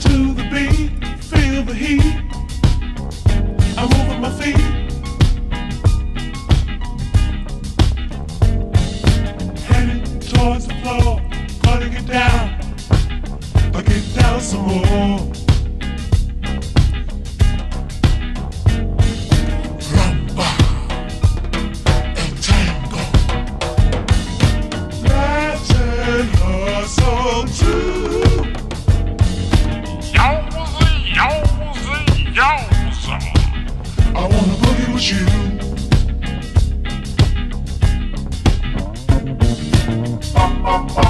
to Bye.